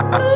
Ah.